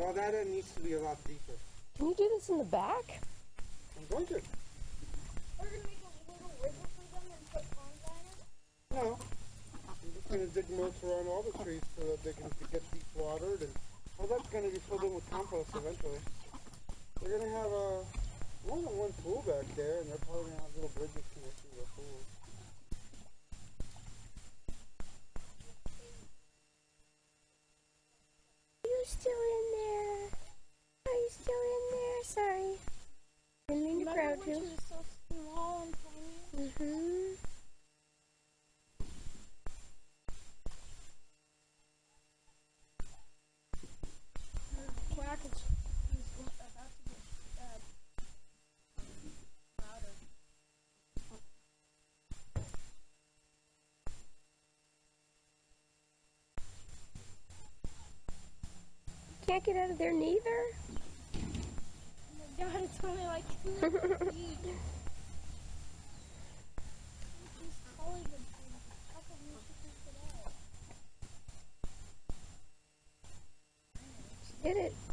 Well, that end needs to be a lot deeper. Can you do this in the back? I'm going to. We're going to make a little river for them and put ponds on it? No. I'm just going to dig mulch around all the trees so that they can get deep watered. And, well, that's going to be filled in with compost eventually. We're going to have a, more than one pool back there, and they're probably still in there? Are you still in there? Sorry. Didn't mean to crowd you. Can't get out of there neither. Oh my god, it's only like two feet. She's calling them things. How come you should it out? Did it.